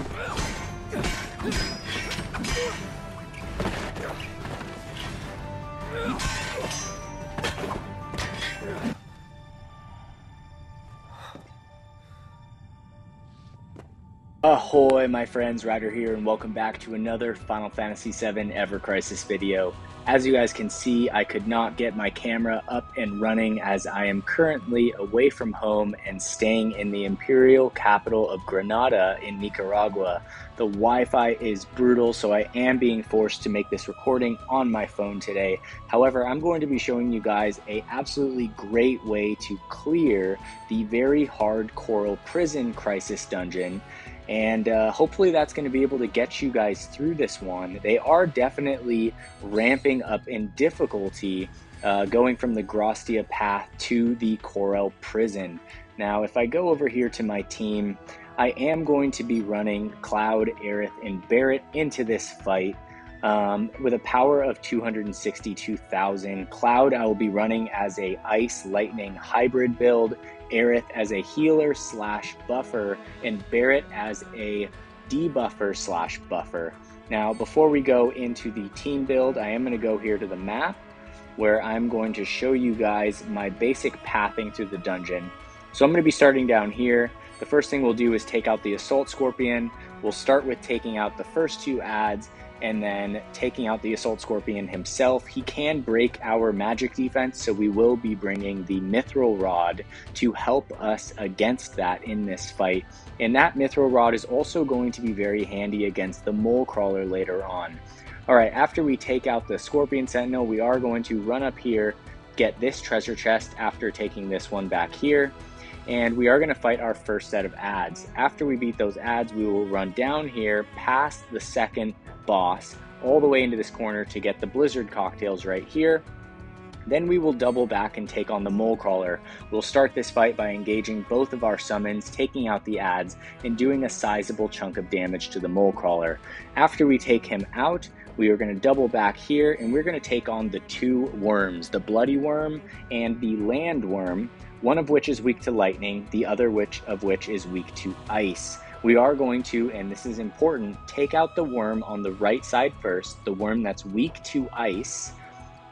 Ugh. Ahoy, my friends, Ryder here, and welcome back to another Final Fantasy VII Ever Crisis video. As you guys can see, I could not get my camera up and running as I am currently away from home and staying in the imperial capital of Granada in Nicaragua. The Wi-Fi is brutal, so I am being forced to make this recording on my phone today. However, I'm going to be showing you guys a absolutely great way to clear the very hard Corel Prison Crisis dungeon and uh, hopefully that's going to be able to get you guys through this one. They are definitely ramping up in difficulty uh, going from the Grostia path to the Corel prison. Now, if I go over here to my team, I am going to be running Cloud, Aerith, and Barret into this fight. Um, with a power of 262,000. Cloud I will be running as a Ice Lightning hybrid build, Aerith as a healer slash buffer, and Barret as a debuffer slash buffer. Now, before we go into the team build, I am going to go here to the map where I'm going to show you guys my basic pathing through the dungeon. So I'm going to be starting down here. The first thing we'll do is take out the Assault Scorpion. We'll start with taking out the first two ads and then taking out the Assault Scorpion himself. He can break our magic defense, so we will be bringing the Mithril Rod to help us against that in this fight. And that Mithril Rod is also going to be very handy against the Mole Crawler later on. All right, after we take out the Scorpion Sentinel, we are going to run up here, get this treasure chest after taking this one back here and we are going to fight our first set of ads. After we beat those ads, we will run down here past the second boss all the way into this corner to get the blizzard cocktails right here. Then we will double back and take on the Mole Crawler. We'll start this fight by engaging both of our summons, taking out the ads, and doing a sizable chunk of damage to the Mole Crawler. After we take him out, we are going to double back here and we're going to take on the two worms, the Bloody Worm and the Land Worm, one of which is weak to lightning, the other which of which is weak to ice. We are going to, and this is important, take out the worm on the right side first, the worm that's weak to ice.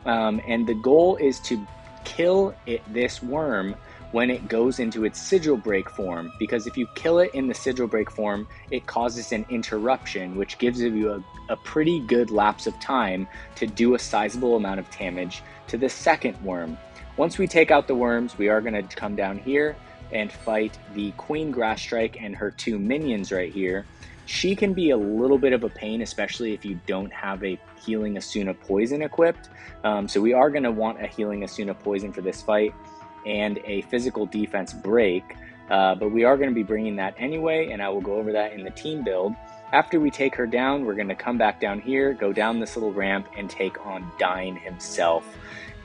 Um, and the goal is to kill it, this worm when it goes into its sigil break form because if you kill it in the sigil break form it causes an interruption which gives you a, a, pretty good lapse of time to do a sizable amount of damage to the second worm once we take out the worms we are going to come down here and fight the Queen Grashtrike and her two minions right here. She can be a little bit of a pain, especially if you don't have a Healing Esuna Poison equipped. Um, so we are going to want a Healing Esuna Poison for this fight and a Physical Defense Break. Uh, but we are going to be bringing that anyway, and I will go over that in the team build. After we take her down, we're going to come back down here, go down this little ramp, and take on Dyne himself.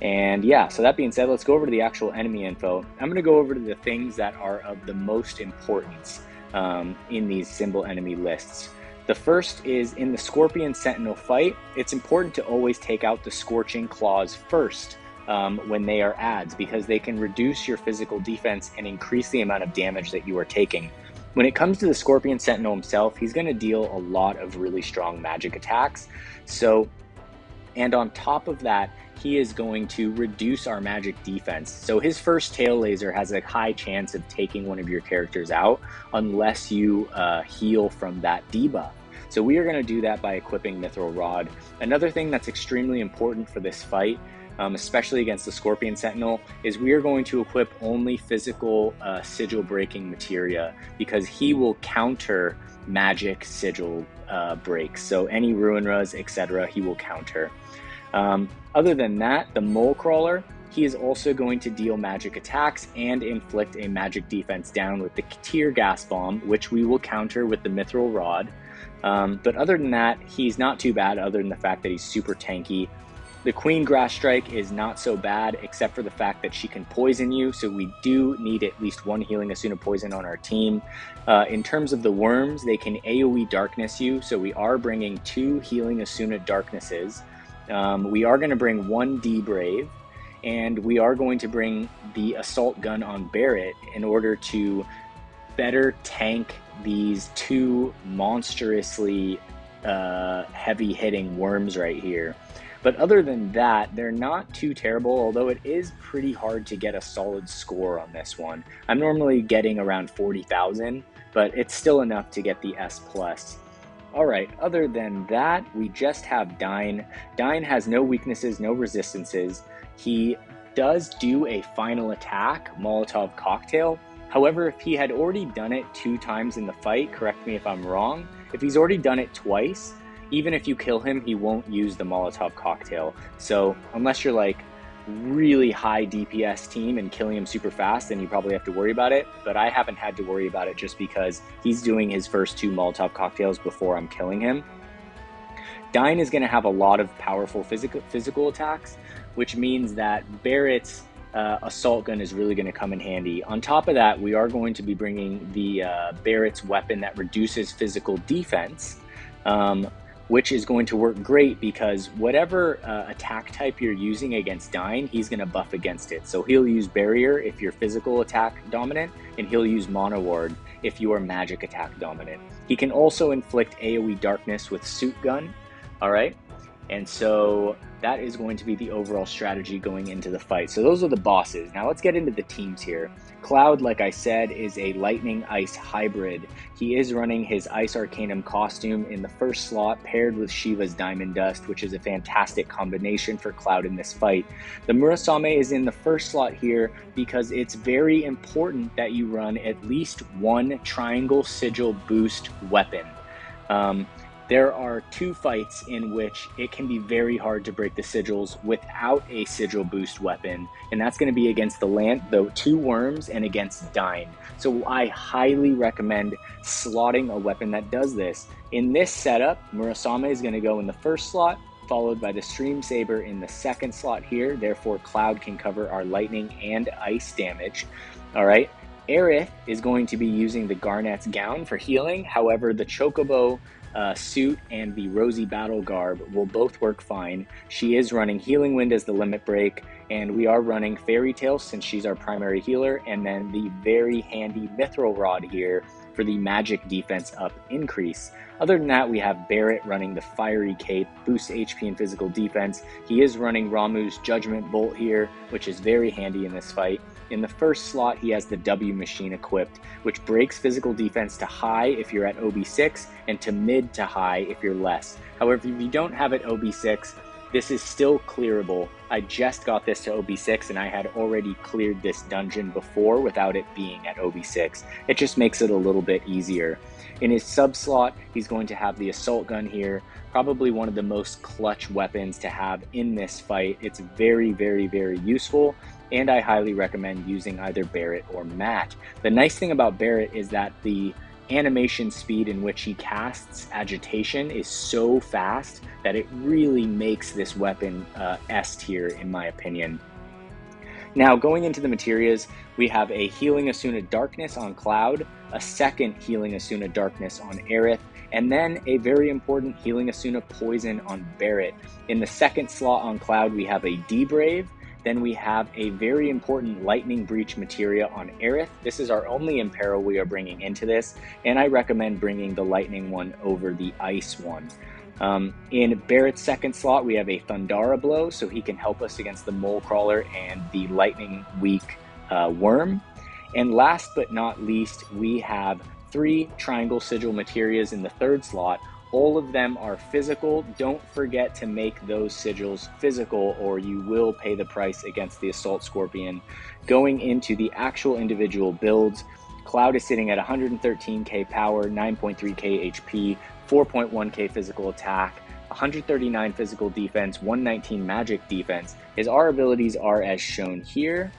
And yeah, so that being said, let's go over to the actual enemy info. I'm going to go over to the things that are of the most importance um, in these symbol enemy lists. The first is in the Scorpion Sentinel fight, it's important to always take out the Scorching Claws first um, when they are ads because they can reduce your physical defense and increase the amount of damage that you are taking. When it comes to the Scorpion Sentinel himself, he's going to deal a lot of really strong magic attacks. So, and on top of that, he is going to reduce our magic defense. So his first tail laser has a high chance of taking one of your characters out unless you uh, heal from that debuff. So we are going to do that by equipping Mithril Rod. Another thing that's extremely important for this fight, um, especially against the Scorpion Sentinel, is we are going to equip only physical uh, sigil breaking materia because he will counter magic sigil uh, breaks. So any Ruinras, etc., he will counter. Um, other than that, the Mole Crawler, he is also going to deal magic attacks and inflict a magic defense down with the Tear Gas Bomb, which we will counter with the Mithril Rod. Um, but other than that, he's not too bad, other than the fact that he's super tanky. The Queen Grashtrike is not so bad, except for the fact that she can poison you, so we do need at least one Healing Esuna Poison on our team. Uh, in terms of the worms, they can AoE Darkness you, so we are bringing two Healing Esuna Darknesses. Um, we are going to bring one D Brave, and we are going to bring the assault gun on Barret in order to better tank these two monstrously uh, heavy hitting worms right here. But other than that, they're not too terrible, although it is pretty hard to get a solid score on this one. I'm normally getting around 40,000, but it's still enough to get the S+. plus. All right, other than that, we just have Dyne. Dyne has no weaknesses, no resistances. He does do a final attack, Molotov cocktail. However, if he had already done it two times in the fight, correct me if I'm wrong, if he's already done it twice, even if you kill him, he won't use the Molotov cocktail. So unless you're like really high DPS team and killing him super fast, then you probably have to worry about it. But I haven't had to worry about it just because he's doing his first two Molotov cocktails before I'm killing him. Dyne is going to have a lot of powerful physical physical attacks, which means that Barret's uh, assault gun is really going to come in handy. On top of that, we are going to be bringing the uh, Barret's weapon that reduces physical defense. Um, which is going to work great because whatever uh, attack type you're using against Dyne, he's going to buff against it. So he'll use Barrier if you're physical attack dominant, and he'll use Manaward if you are magic attack dominant. He can also inflict AoE darkness with Suit Gun, all right? And so that is going to be the overall strategy going into the fight. So those are the bosses. Now let's get into the teams here. Cloud, like I said, is a Lightning Ice hybrid. He is running his Ice Arcanum costume in the first slot, paired with Shiva's Diamond Dust, which is a fantastic combination for Cloud in this fight. The Murasame is in the first slot here because it's very important that you run at least one Triangle Sigil boost weapon. Um, there are two fights in which it can be very hard to break the sigils without a sigil boost weapon, and that's going to be against the land, the two worms, and against Dyne. So I highly recommend slotting a weapon that does this. In this setup, Murasame is going to go in the first slot, followed by the Stream Saber in the second slot here. Therefore, Cloud can cover our lightning and ice damage. All right. Aerith is going to be using the Garnet's gown for healing. However, the Chocobo uh, suit and the Rosy Battle Garb will both work fine. She is running Healing Wind as the limit break, and we are running Fairy Tale since she's our primary healer, and then the very handy Mithril Rod here for the magic defense up increase. Other than that, we have Barret running the Fiery Cape, boosts HP and physical defense. He is running Ramuh's Judgment Bolt here, which is very handy in this fight. In the first slot, he has the W machine equipped, which breaks physical defense to high if you're at OB6 and to mid to high if you're less. However, if you don't have it OB6, this is still clearable. I just got this to OB6 and I had already cleared this dungeon before without it being at OB6. It just makes it a little bit easier. In his sub slot, he's going to have the assault gun here, probably one of the most clutch weapons to have in this fight. It's very, very, very useful and I highly recommend using either Barret or Matt. The nice thing about Barret is that the animation speed in which he casts agitation is so fast that it really makes this weapon uh, S tier, in my opinion. Now, going into the materials, we have a Healing Esuna Darkness on Cloud, a second Healing Esuna Darkness on Aerith, and then a very important Healing Esuna Poison on Barret. In the second slot on Cloud, we have a D-Brave, then we have a very important lightning breach materia on Aerith. This is our only imperil we are bringing into this, and I recommend bringing the lightning one over the ice one. Um, in Barret's second slot, we have a Thundara blow, so he can help us against the mole crawler and the lightning weak uh, worm. And last but not least, we have three triangle sigil materias in the third slot, all of them are physical. Don't forget to make those sigils physical, or you will pay the price against the Assault Scorpion. Going into the actual individual builds, Cloud is sitting at 113k power, 9.3k HP, 4.1k physical attack, 139 physical defense, 119 magic defense. His R abilities are as shown here.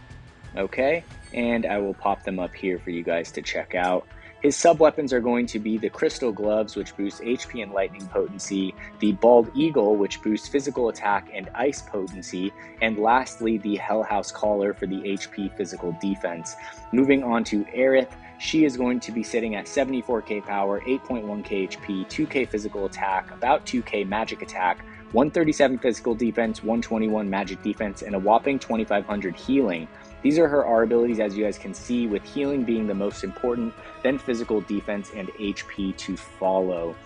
Okay, and I will pop them up here for you guys to check out. His sub weapons are going to be the Crystal Gloves, which boost HP and lightning potency, the Bald Eagle, which boosts physical attack and ice potency, and lastly, the Hellhouse Collar for the HP physical defense. Moving on to Aerith, she is going to be sitting at 74k power, 8.1k HP, 2k physical attack, about 2k magic attack, 137 physical defense, 121 magic defense, and a whopping 2500 healing. These are her R abilities, as you guys can see, with healing being the most important, then physical defense and HP to follow.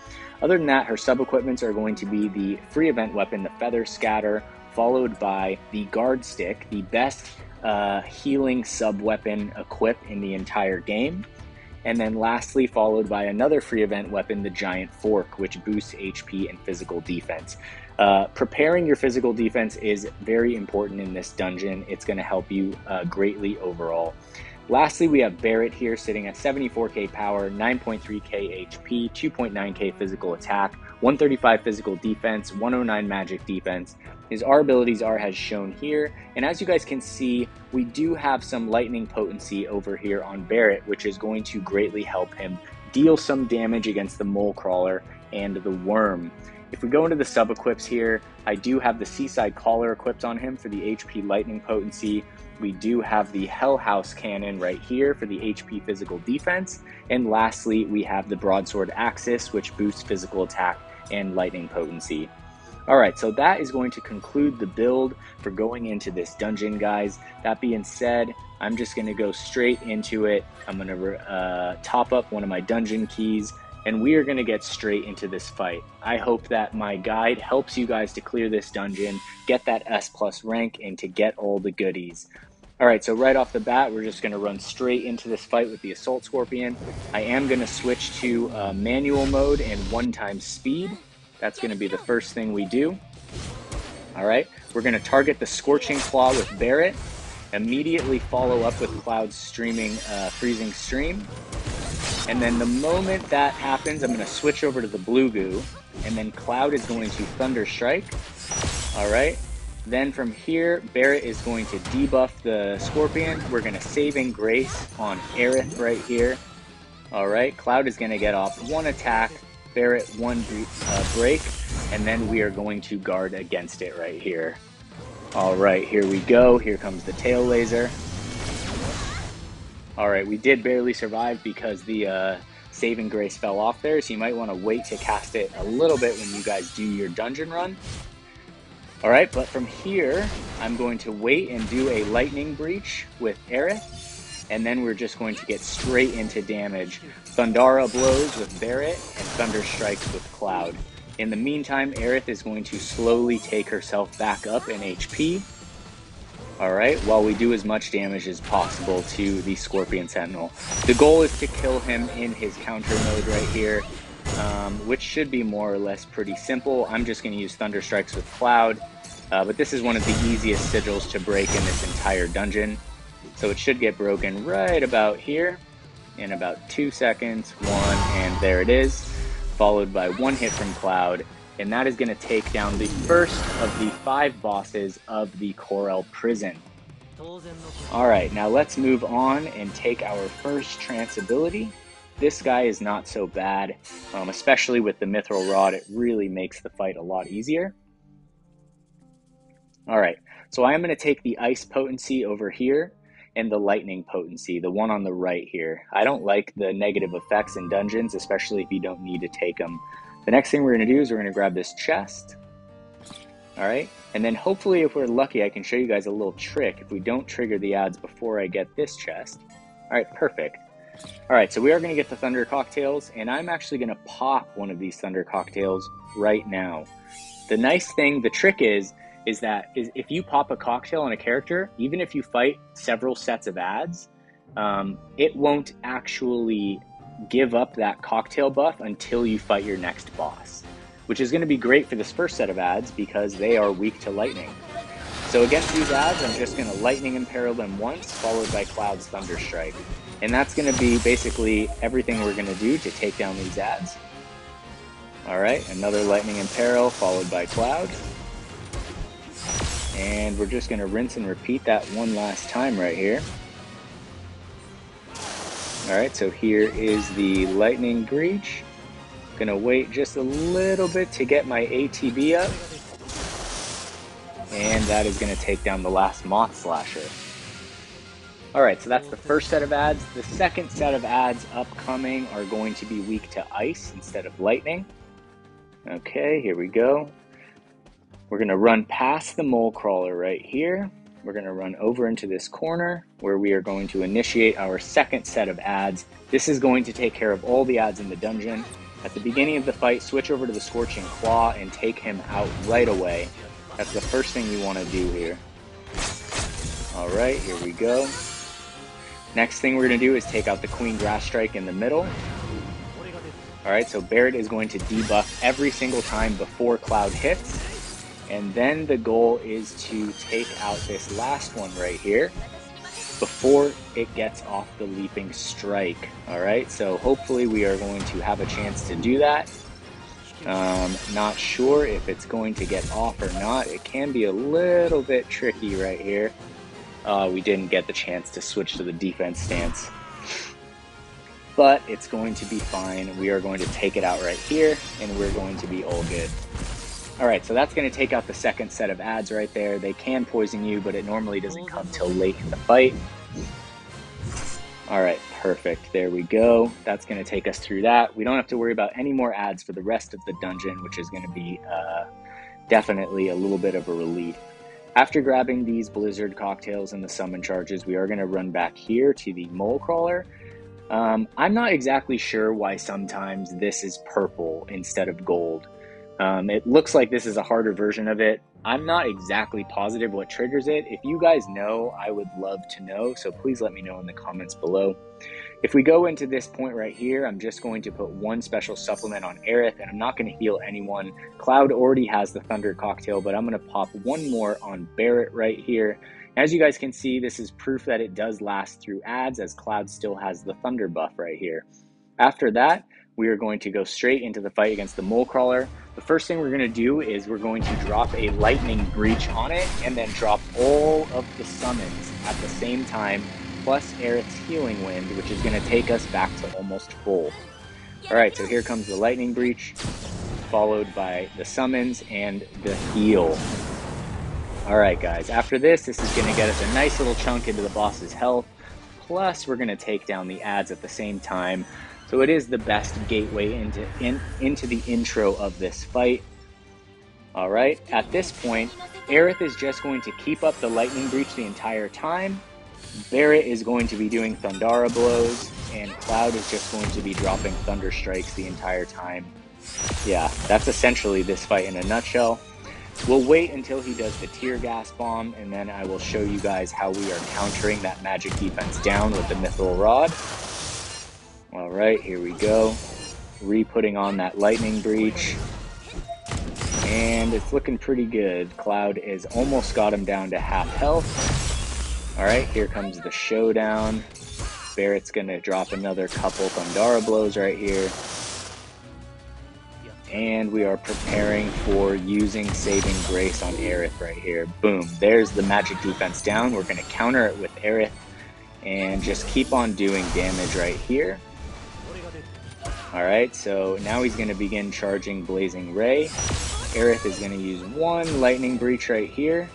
Other than that, her sub equipments are going to be the free event weapon, the Feather Scatter, followed by the Guard Stick, the best uh, healing sub weapon equip in the entire game. And then lastly, followed by another free event weapon, the Giant Fork, which boosts HP and physical defense. Uh, preparing your physical defense is very important in this dungeon. It's going to help you uh, greatly overall. Lastly, we have Barrett here sitting at 74k power, 9.3k HP, 2.9k physical attack, 135 physical defense, 109 magic defense. His R abilities are as shown here, and as you guys can see, we do have some lightning potency over here on Barret, which is going to greatly help him deal some damage against the mole crawler and the worm. If we go into the sub equips here, I do have the Seaside Collar equipped on him for the HP lightning potency. We do have the Hell House cannon right here for the HP physical defense. And lastly, we have the Broadsword Axis, which boosts physical attack and lightning potency. All right, so that is going to conclude the build for going into this dungeon, guys. That being said, I'm just going to go straight into it. I'm going to uh, top up one of my dungeon keys and we are going to get straight into this fight. I hope that my guide helps you guys to clear this dungeon, get that S plus rank, and to get all the goodies. All right, so right off the bat, we're just going to run straight into this fight with the Assault Scorpion. I am going to switch to uh, manual mode and one-time speed. That's going to be the first thing we do. All right, we're going to target the Scorching Claw with Barret, immediately follow up with Cloud's Streaming uh, Freezing Stream, and then the moment that happens, I'm going to switch over to the blue goo. And then Cloud is going to Thunder Strike. All right. Then from here, Barret is going to debuff the Scorpion. We're going to Saving Grace on Aerith right here. All right. Cloud is going to get off one attack, Barret one uh, break, and then we are going to guard against it right here. All right, here we go. Here comes the tail laser. All right, we did barely survive because the uh, saving grace fell off there, so you might want to wait to cast it a little bit when you guys do your dungeon run. All right, but from here, I'm going to wait and do a lightning breach with Aerith, and then we're just going to get straight into damage. Thundara blows with Barret, and Thunder strikes with Cloud. In the meantime, Aerith is going to slowly take herself back up in HP, Alright, while we do as much damage as possible to the Scorpion Sentinel. The goal is to kill him in his counter mode right here, um, which should be more or less pretty simple. I'm just going to use Thunder Strikes with Cloud, uh, but this is one of the easiest sigils to break in this entire dungeon. So it should get broken right about here in about two seconds. One, and there it is, followed by one hit from Cloud, and that is going to take down the first of the five bosses of the Corel prison. Alright, now let's move on and take our first trance ability. This guy is not so bad, um, especially with the Mithril Rod, it really makes the fight a lot easier. Alright, so I am going to take the Ice Potency over here and the Lightning Potency, the one on the right here. I don't like the negative effects in dungeons, especially if you don't need to take them. The next thing we're going to do is we're going to grab this chest. All right. And then hopefully if we're lucky, I can show you guys a little trick if we don't trigger the ads before I get this chest. All right, perfect. All right, so we are going to get the Thunder Cocktails, and I'm actually going to pop one of these Thunder Cocktails right now. The nice thing, the trick is, is that is if you pop a cocktail on a character, even if you fight several sets of ads, um, it won't actually give up that cocktail buff until you fight your next boss, which is going to be great for this first set of ads because they are weak to lightning. So against these ads, I'm just going to lightning imperil them once, followed by Cloud's Thunder Strike. And that's going to be basically everything we're going to do to take down these ads. All right, another lightning imperil followed by Cloud. And we're just going to rinse and repeat that one last time right here. All right, so here is the lightning breach. Gonna wait just a little bit to get my ATB up. And that is gonna take down the last Moth Slasher. All right, so that's the first set of ads. The second set of ads upcoming are going to be weak to ice instead of lightning. Okay, here we go. We're gonna run past the mole crawler right here. we're going to run over into this corner where we are going to initiate our second set of ads. This is going to take care of all the ads in the dungeon. At the beginning of the fight, switch over to the Scorching Claw and take him out right away. That's the first thing you want to do here. All right, here we go. Next thing we're going to do is take out the Queen Grashtrike in the middle. All right, so Barret is going to debuff every single time before Cloud hits. And then the goal is to take out this last one right here before it gets off the leaping strike. All right, so hopefully we are going to have a chance to do that. Um, not sure if it's going to get off or not. It can be a little bit tricky right here. Uh, we didn't get the chance to switch to the defense stance. But it's going to be fine. We are going to take it out right here, and we're going to be all good. All right, so that's going to take out the second set of ads right there. They can poison you, but it normally doesn't come till late in the fight. All right, perfect. There we go. That's going to take us through that. We don't have to worry about any more ads for the rest of the dungeon, which is going to be uh, definitely a little bit of a relief. After grabbing these Blizzard cocktails and the summon charges, we are going to run back here to the Mole Crawler. Um, I'm not exactly sure why sometimes this is purple instead of gold. Um, it looks like this is a harder version of it. I'm not exactly positive what triggers it. If you guys know, I would love to know. So please let me know in the comments below. If we go into this point right here, I'm just going to put one special supplement on Aerith, and I'm not going to heal anyone. Cloud already has the Thunder Cocktail, but I'm going to pop one more on Barret right here. As you guys can see, this is proof that it does last through ads, as Cloud still has the Thunder buff right here. After that, we are going to go straight into the fight against the Mole Crawler. The first thing we're going to do is we're going to drop a Lightning Breach on it, and then drop all of the summons at the same time plus Aerith's Healing Wind, which is going to take us back to almost full. Alright, so here comes the Lightning Breach, followed by the Summons and the Heal. Alright guys, after this, this is going to get us a nice little chunk into the boss's health, plus we're going to take down the ads at the same time, so it is the best gateway into, in, into the intro of this fight. Alright, at this point, Aerith is just going to keep up the Lightning Breach the entire time, Barret is going to be doing Thundara blows, and Cloud is just going to be dropping Thunder Strikes the entire time. Yeah, that's essentially this fight in a nutshell. We'll wait until he does the Tear Gas Bomb, and then I will show you guys how we are countering that magic defense down with the Mithril Rod. Alright, here we go. Re-putting on that Lightning Breach. And it's looking pretty good. Cloud is almost got him down to half health. All right, here comes the showdown. Barret's gonna drop another couple Thundara blows right here. And we are preparing for using Saving Grace on Aerith right here. Boom, there's the magic defense down. We're gonna counter it with Aerith and just keep on doing damage right here. All right, so now he's gonna begin charging Blazing Ray. Aerith is gonna use one Lightning Breach right here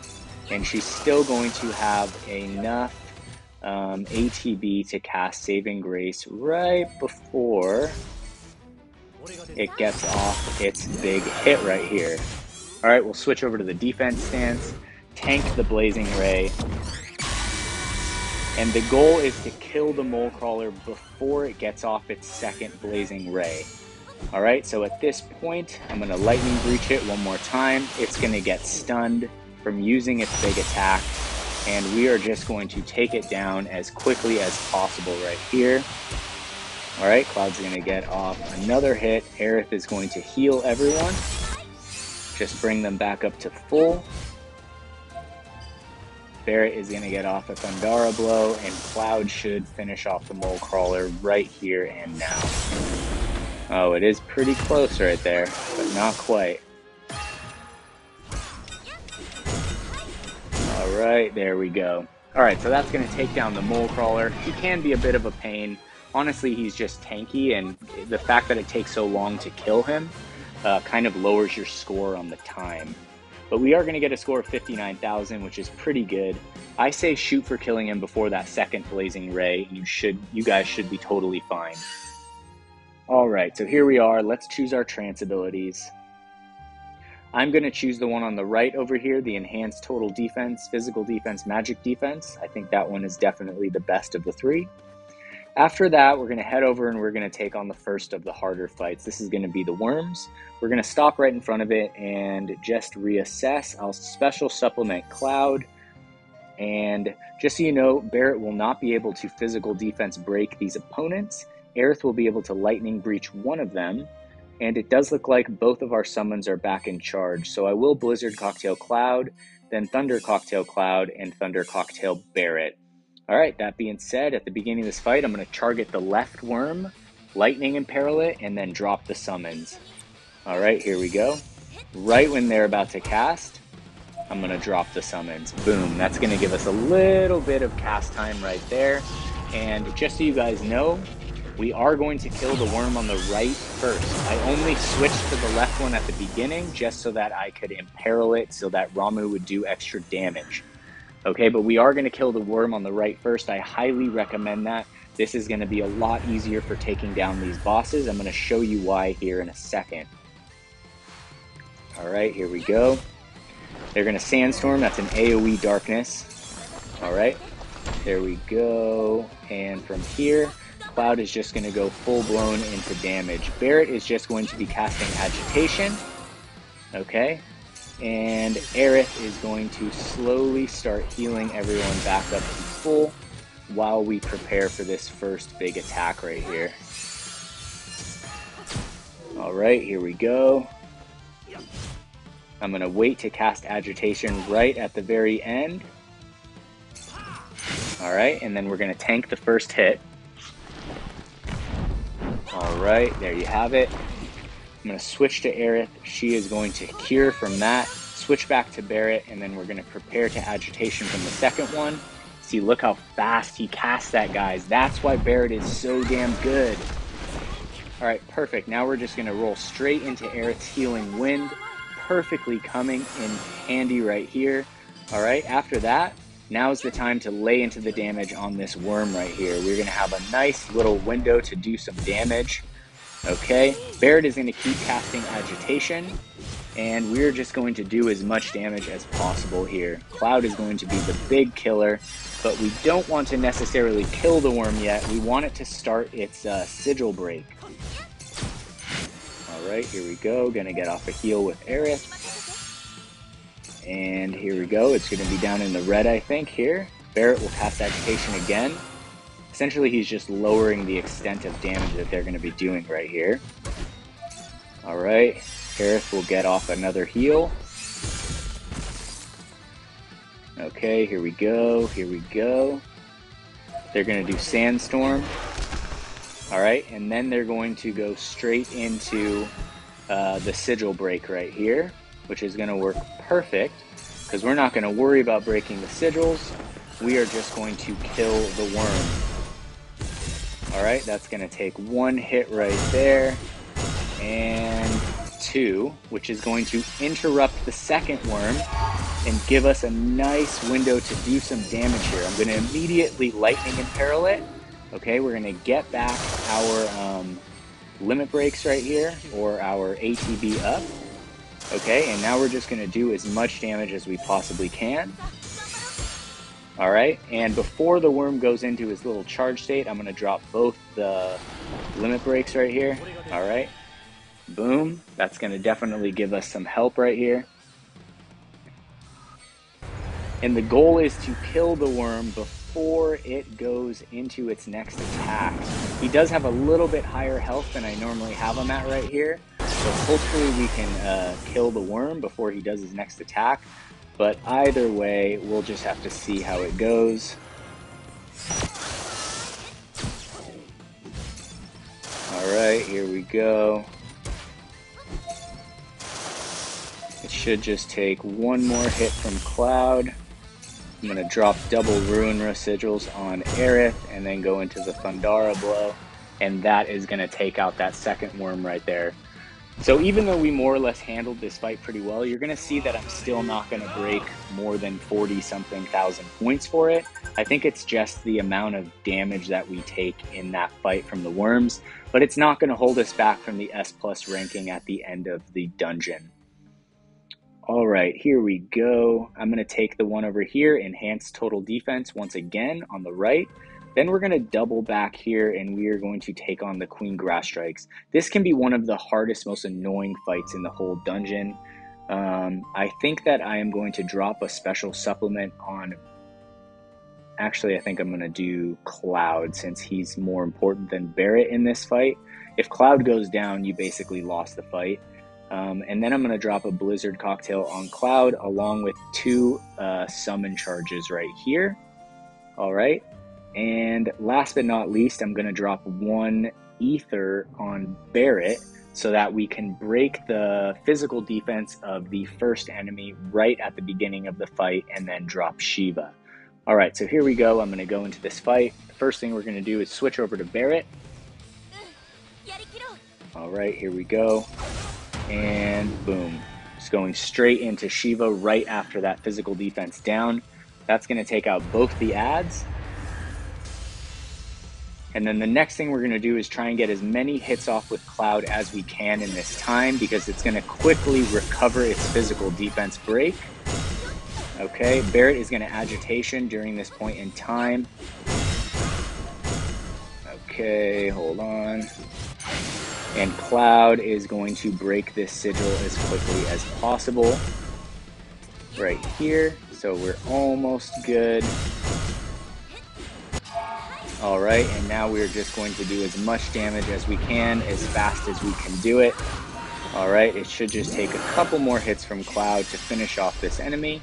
and she's still going to have enough um, ATB to cast Saving Grace right before it gets off its big hit right here. All right, we'll switch over to the defense stance, tank the Blazing Ray, and the goal is to kill the Mole Crawler before it gets off its second Blazing Ray. All right, so at this point, I'm going to Lightning Breach it one more time. It's going to get stunned from using its big attack, and we are just going to take it down as quickly as possible right here. All right, Cloud's going to get off another hit. Aerith is going to heal everyone. Just bring them back up to full. Barret is going to get off a Thundara blow, and Cloud should finish off the Mole Crawler right here and now. Oh, it is pretty close right there, but not quite. Alright, there we go. All right, so that's going to take down the mole crawler. He can be a bit of a pain. Honestly, he's just tanky, and the fact that it takes so long to kill him uh, kind of lowers your score on the time. But we are going to get a score of 59,000, which is pretty good. I say shoot for killing him before that second blazing ray. You should, you guys should be totally fine. All right, so here we are. Let's choose our trance abilities. I'm going to choose the one on the right over here, the enhanced total defense, physical defense, magic defense. I think that one is definitely the best of the three. After that, we're going to head over and we're going to take on the first of the harder fights. This is going to be the worms. We're going to stop right in front of it and just reassess. I'll special supplement Cloud. And just so you know, Barret will not be able to physical defense break these opponents. Aerith will be able to lightning breach one of them, and it does look like both of our summons are back in charge. So I will Blizzard Cocktail Cloud, then Thunder Cocktail Cloud, and Thunder Cocktail Barret. All right, that being said, at the beginning of this fight, I'm going to target the left worm, Lightning Imperil it, and then drop the summons. All right, here we go. Right when they're about to cast, I'm going to drop the summons. Boom. That's going to give us a little bit of cast time right there. And just so you guys know, we are going to kill the worm on the right first. I only switched to the left one at the beginning just so that I could imperil it so that Ramuh would do extra damage. Okay, but we are going to kill the worm on the right first. I highly recommend that. This is going to be a lot easier for taking down these bosses. I'm going to show you why here in a second. All right, here we go. They're going to Sandstorm. That's an AoE Darkness. All right, there we go. And from here, Cloud is just going to go full blown into damage. Barret is just going to be casting Agitation. Okay. And Aerith is going to slowly start healing everyone back up to full while we prepare for this first big attack right here. All right, here we go. I'm going to wait to cast Agitation right at the very end. All right, and then we're going to tank the first hit. All right, there you have it. I'm going to switch to Aerith. She is going to cure from that. Switch back to Barret, and then we're going to prepare to agitation from the second one. See, look how fast he casts that, guys. That's why Barret is so damn good. All right, perfect. Now we're just going to roll straight into Aerith's Healing Wind. Perfectly coming in handy right here. All right, after that, now is the time to lay into the damage on this worm right here. We're going to have a nice little window to do some damage. Okay, Barret is going to keep casting Agitation, and we're just going to do as much damage as possible here. Cloud is going to be the big killer, but we don't want to necessarily kill the worm yet. We want it to start its uh, sigil break. Alright, here we go. Gonna get off a heal with Aerith. And here we go. It's going to be down in the red, I think, here. Barret will cast Agitation again. Essentially, he's just lowering the extent of damage that they're going to be doing right here. Alright, Aerith will get off another heal. Okay, here we go, here we go. They're going to do Sandstorm. Alright, and then they're going to go straight into uh, the Sigil Break right here which is going to work perfect because we're not going to worry about breaking the sigils. We are just going to kill the worm. All right, that's going to take one hit right there and two, which is going to interrupt the second worm and give us a nice window to do some damage here. I'm going to immediately lightning imperil it. Okay, we're going to get back our um, limit breaks right here or our ATB up. Okay, and now we're just going to do as much damage as we possibly can. All right, and before the worm goes into his little charge state, I'm going to drop both the limit breaks right here. All right, boom. That's going to definitely give us some help right here. And the goal is to kill the worm before it goes into its next attack. He does have a little bit higher health than I normally have him at right here. So hopefully we can uh, kill the worm before he does his next attack. But either way, we'll just have to see how it goes. Alright, here we go. It should just take one more hit from Cloud. I'm going to drop double Ruinra Residuals on Aerith and then go into the Thundara blow. And that is going to take out that second worm right there. So even though we more or less handled this fight pretty well, you're going to see that I'm still not going to break more than 40 something thousand points for it. I think it's just the amount of damage that we take in that fight from the worms, but it's not going to hold us back from the S plus ranking at the end of the dungeon. All right, here we go. I'm going to take the one over here, enhance total defense once again on the right. Then we're going to double back here and we are going to take on the Queen Grashtrikes. This can be one of the hardest, most annoying fights in the whole dungeon. Um, I think that I am going to drop a special supplement on. Actually, I think I'm going to do Cloud since he's more important than Barret in this fight. If Cloud goes down, you basically lost the fight. Um, and then I'm going to drop a Blizzard Cocktail on Cloud along with two uh, summon charges right here. All right. And last but not least, I'm going to drop one Ether on Barret so that we can break the physical defense of the first enemy right at the beginning of the fight and then drop Shiva. All right, so here we go. I'm going to go into this fight. The first thing we're going to do is switch over to Barret. All right, here we go. And boom. Just going straight into Shiva right after that physical defense down. That's going to take out both the ads and then the next thing we're going to do is try and get as many hits off with Cloud as we can in this time because it's going to quickly recover its physical defense break. Okay, Barret is going to agitation during this point in time. Okay, hold on. And Cloud is going to break this sigil as quickly as possible. Right here. So we're almost good. All right, and now we're just going to do as much damage as we can, as fast as we can do it. All right, it should just take a couple more hits from Cloud to finish off this enemy.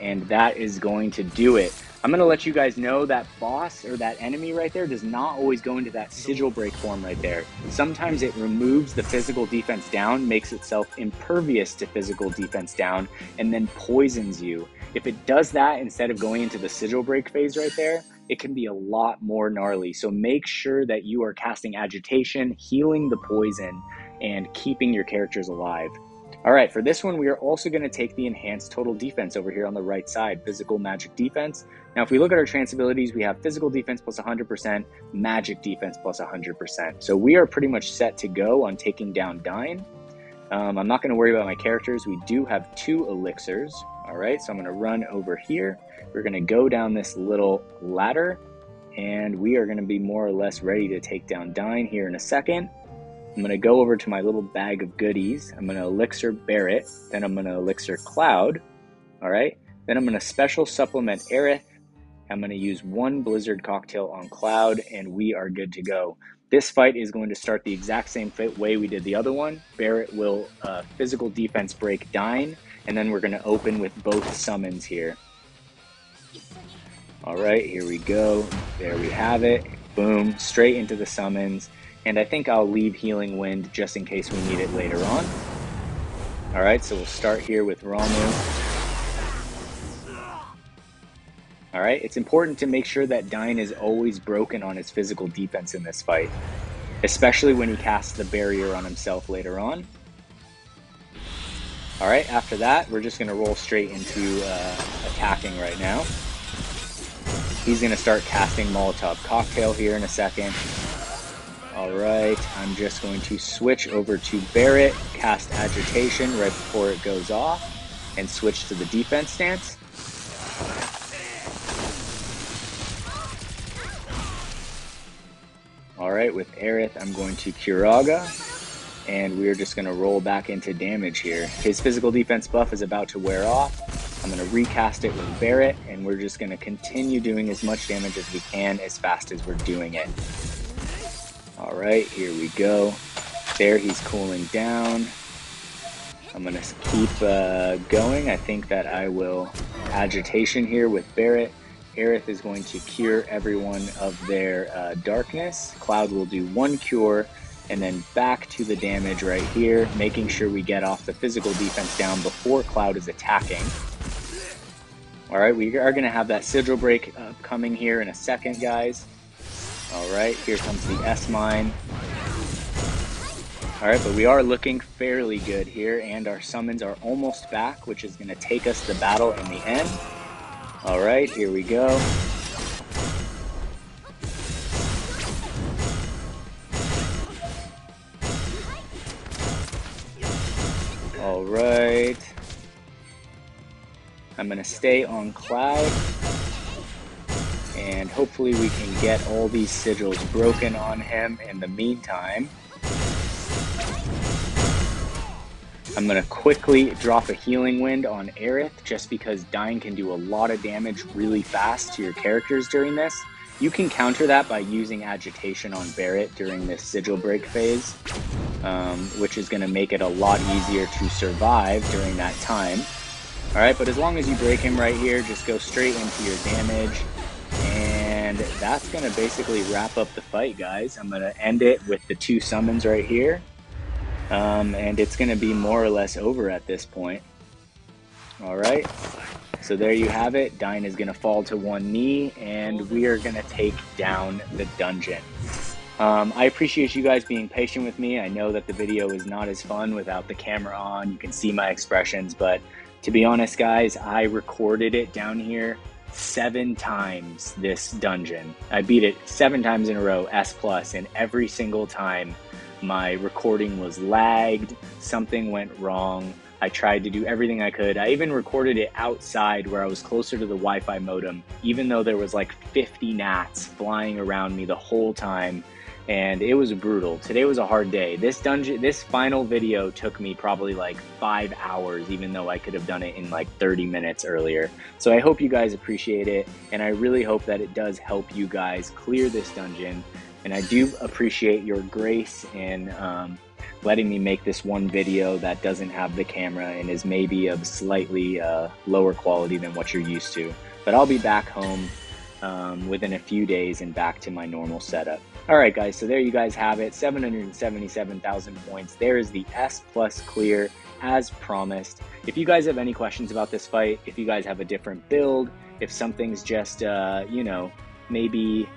And that is going to do it. I'm going to let you guys know that boss or that enemy right there does not always go into that sigil break form right there. Sometimes it removes the physical defense down, makes itself impervious to physical defense down, and then poisons you. If it does that instead of going into the sigil break phase right there, it can be a lot more gnarly. So make sure that you are casting agitation, healing the poison, and keeping your characters alive. All right, for this one, we are also going to take the enhanced total defense over here on the right side, physical magic defense. Now, if we look at our trance abilities, we have physical defense plus 100%, magic defense plus 100%. So we are pretty much set to go on taking down Dyne. Um, I'm not going to worry about my characters. We do have two elixirs. All right, so I'm going to run over here we're going to go down this little ladder and we are going to be more or less ready to take down Dyne here in a second. I'm going to go over to my little bag of goodies. I'm going to elixir Barret, then I'm going to elixir Cloud. All right, then I'm going to special supplement Aerith. I'm going to use one Blizzard cocktail on Cloud, and we are good to go. This fight is going to start the exact same way we did the other one. Barret will uh, physical defense break Dyne, and then we're going to open with both summons here. All right, here we go. There we have it. Boom, straight into the summons. And I think I'll leave Healing Wind just in case we need it later on. All right, so we'll start here with Ramuh. All right, it's important to make sure that Dyne is always broken on his physical defense in this fight, especially when he casts the barrier on himself later on. All right, after that, we're just going to roll straight into uh, attacking right now. He's going to start casting Molotov Cocktail here in a second. All right, I'm just going to switch over to Barret, cast Agitation right before it goes off, and switch to the defense stance. All right, with Aerith, I'm going to Curaga, and we're just going to roll back into damage here. His physical defense buff is about to wear off, I'm going to recast it with Barret, and we're just going to continue doing as much damage as we can as fast as we're doing it. All right, here we go. There, he's cooling down. I'm going to keep uh, going. I think that I will agitation here with Barret. Aerith is going to cure everyone of their uh, darkness. Cloud will do one cure, and then back to the damage right here, making sure we get off the physical defense down before Cloud is attacking. All right, we are going to have that sigil break uh, coming here in a second, guys. All right, here comes the S mine. All right, but we are looking fairly good here, and our summons are almost back, which is going to take us to battle in the end. All right, here we go. All right. I'm gonna stay on cloud and hopefully we can get all these sigils broken on him in the meantime. I'm to quickly drop a Healing Wind on Aerith just because Dyne can do a lot of damage really fast to your characters during this. You can counter that by using Agitation on Barret during this Sigil Break phase, um, which is going to make it a lot easier to survive during that time. Alright, but as long as you break him right here, just go straight into your damage. And that's going to basically wrap up the fight, guys. I'm going to end it with the two summons right here. Um, and it's going to be more or less over at this point. All right. So there you have it. Dyne is going to fall to one knee, and we are going to take down the dungeon. Um, I appreciate you guys being patient with me. I know that the video is not as fun without the camera on. You can see my expressions, but to be honest, guys, I recorded it down here seven times this dungeon. I beat it seven times in a row, S plus, and every single time my recording was lagged, something went wrong. I tried to do everything I could. I even recorded it outside where I was closer to the Wi Fi modem, even though there was like 50 gnats flying around me the whole time and it was brutal. Today was a hard day. This dungeon, this final video took me probably like five hours, even though I could have done it in like 30 minutes earlier. So I hope you guys appreciate it, and I really hope that it does help you guys clear this dungeon. And I do appreciate your grace in um, letting me make this one video that doesn't have the camera and is maybe of slightly uh, lower quality than what you're used to. But I'll be back home um, within a few days and back to my normal setup. All right, guys, so there you guys have it 777,000 points. There is the S plus clear as promised. If you guys have any questions about this fight, if you guys have a different build, if something's just, uh, you know, maybe,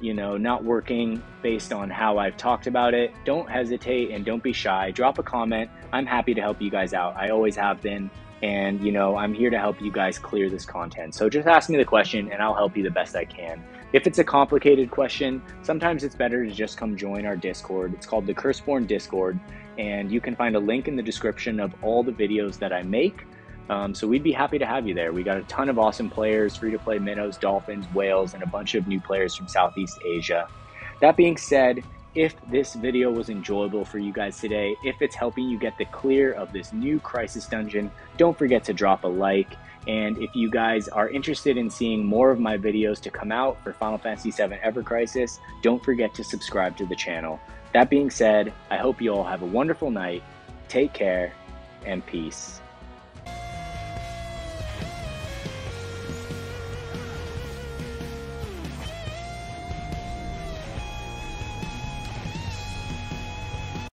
you know, not working based on how I've talked about it, don't hesitate and don't be shy. Drop a comment. I'm happy to help you guys out. I always have been. And, you know, I'm here to help you guys clear this content. So just ask me the question and I'll help you the best I can. If it's a complicated question, sometimes it's better to just come join our Discord. It's called the Curseborn Discord, and you can find a link in the description of all the videos that I make. Um, so we'd be happy to have you there. We got a ton of awesome players, free to play minnows, dolphins, whales, and a bunch of new players from Southeast Asia. That being said, if this video was enjoyable for you guys today, if it's helping you get the clear of this new crisis dungeon, don't forget to drop a like. And if you guys are interested in seeing more of my videos to come out for Final Fantasy VII Ever Crisis, don't forget to subscribe to the channel. That being said, I hope you all have a wonderful night, take care, and peace.